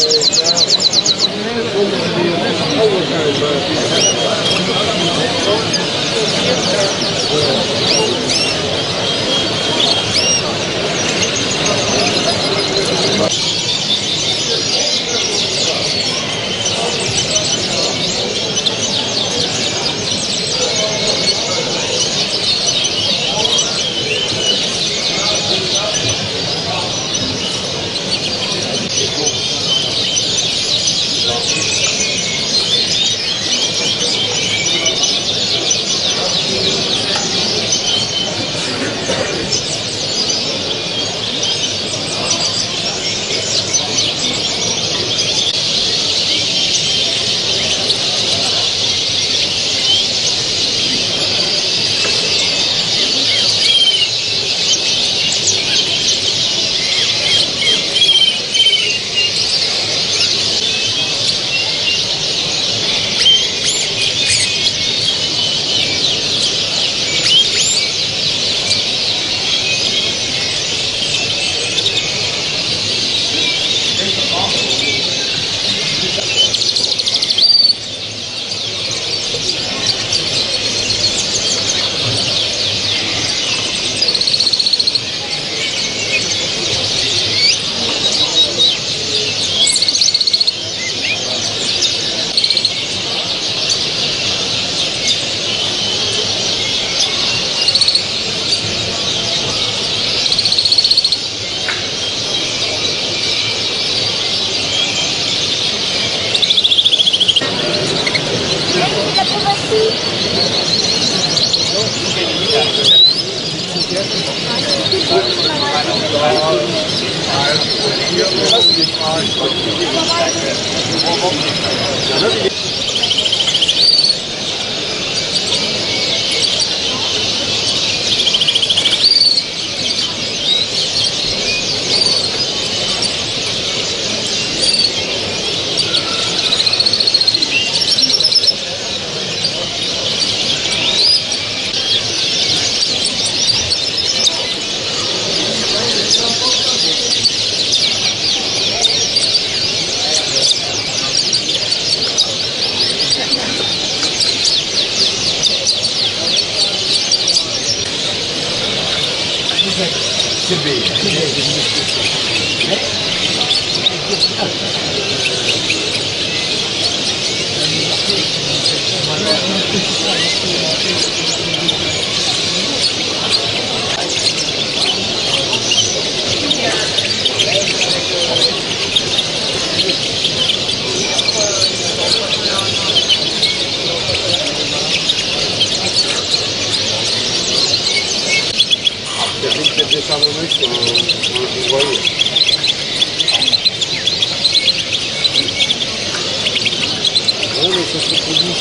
Thank you.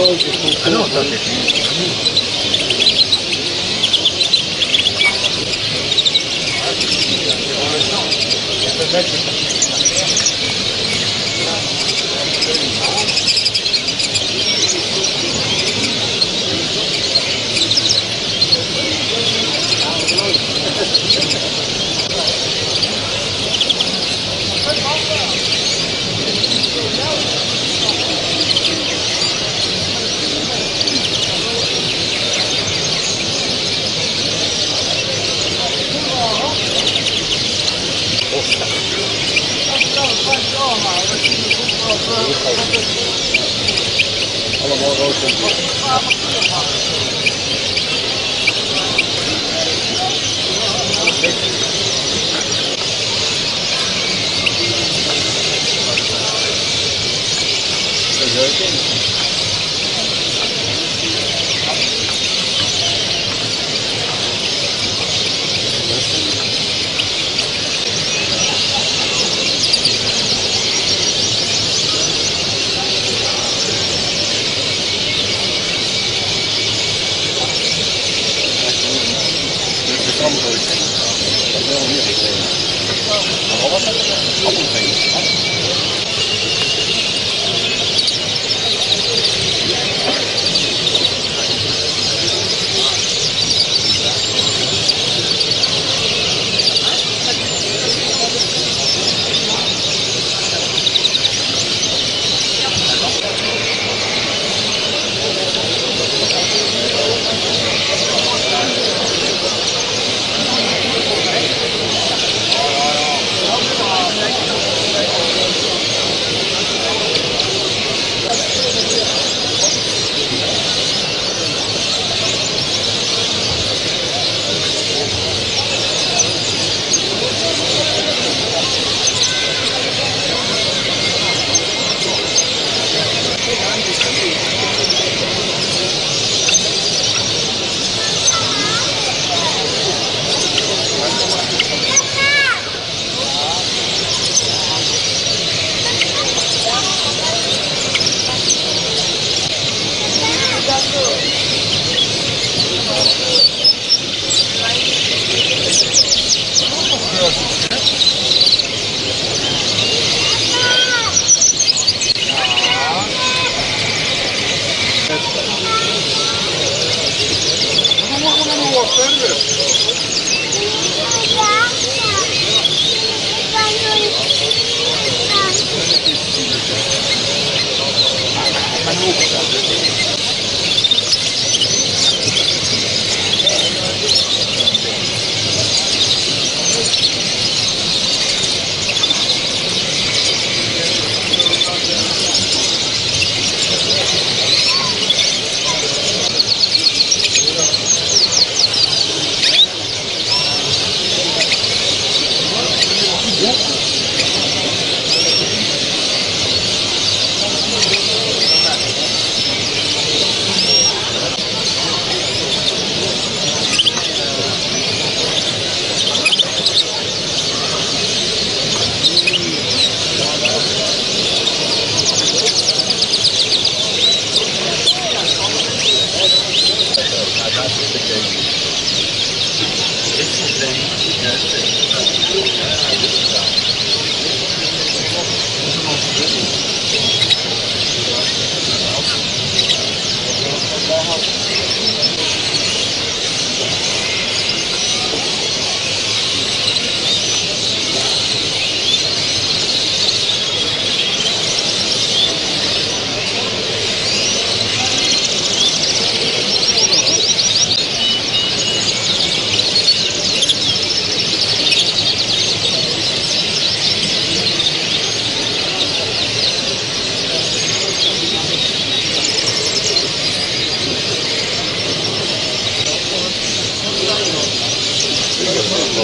そうですね。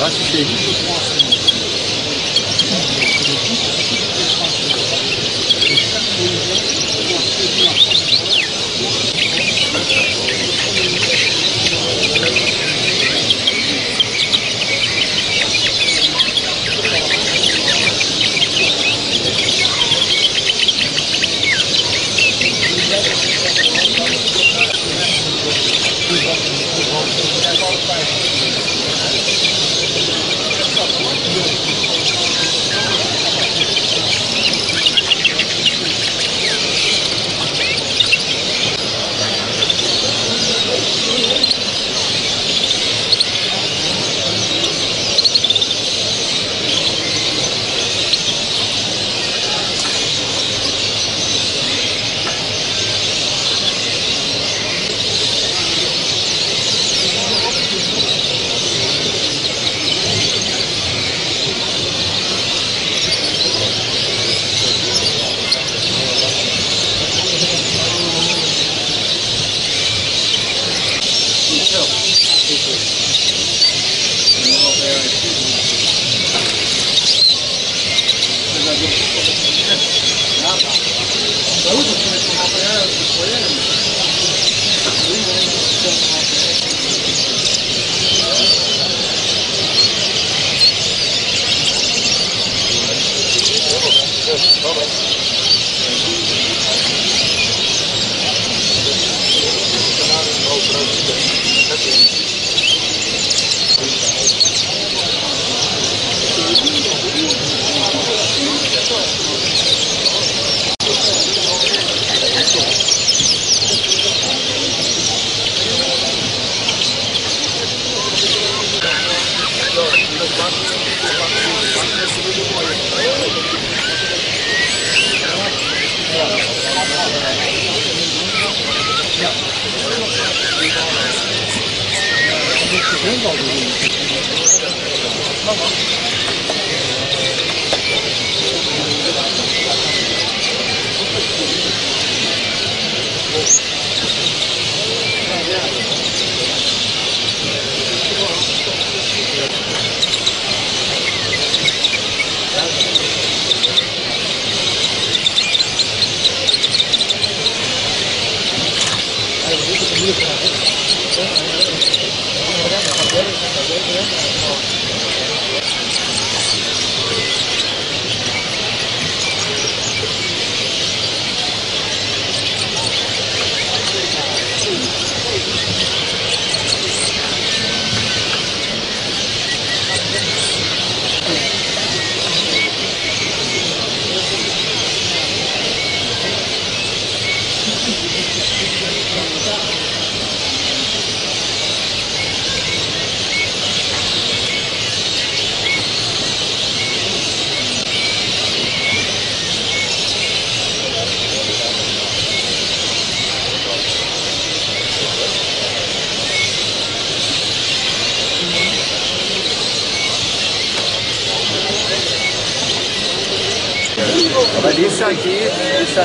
racheter.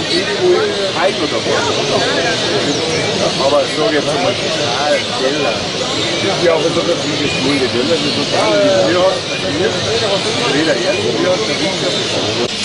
sind die, die wohl Eigner dabei haben. Aber ich sage jetzt einmal, total Keller. Ja, aber so das ist cool, die Keller ist total. Wir haben, jeder ehrlich, wir haben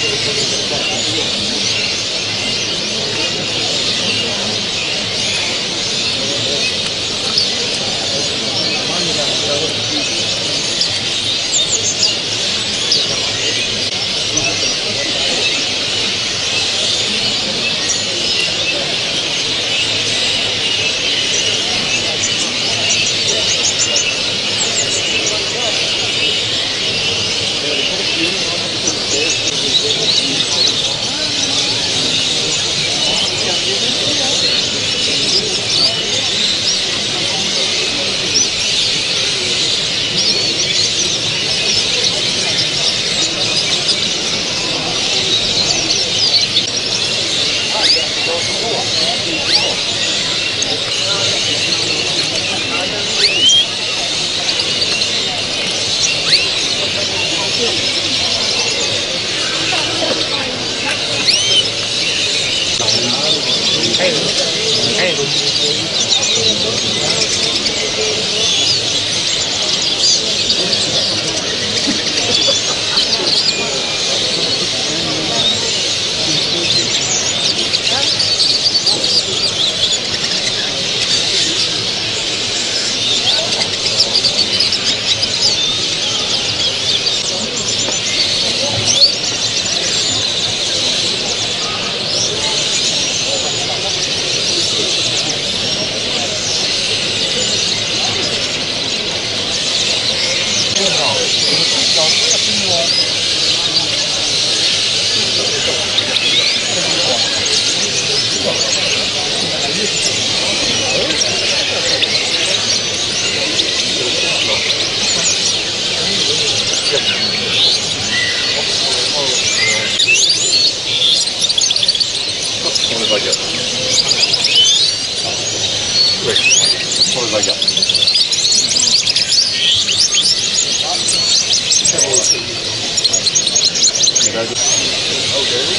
分かるか? like Yeah, Okay.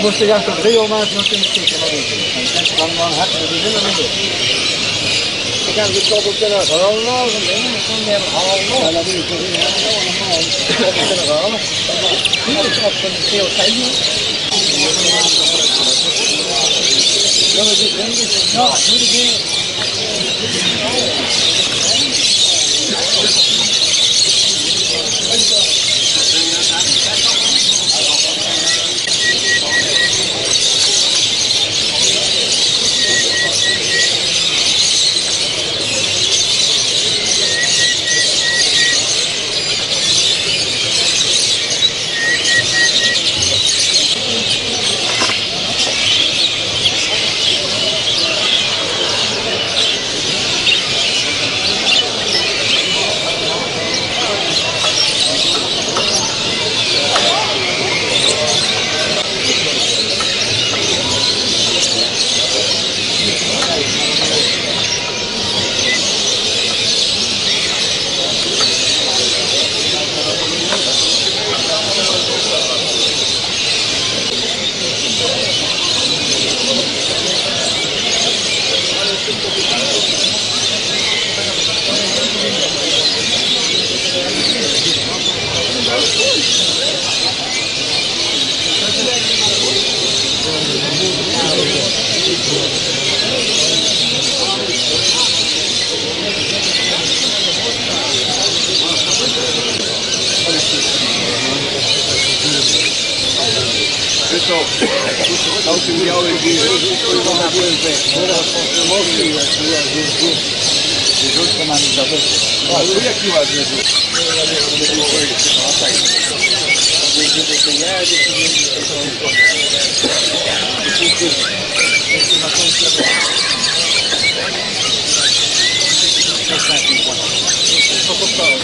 Moesten gaan toch veel maken van kunnen kijken wat ik doe. En dan dan heb je de zin niet. Ik heb het op kunnen gaan nou, dan ben ik van der halen. Ja, dat wil ik zeggen. Ja, normaal. Op kunnen gaan. Niet się miały wierzyć, to na pewno teraz mocniej jak była wierzchu. Wierzówka nam zawetę. A tu jaki masz wierzówkę? Co to stało?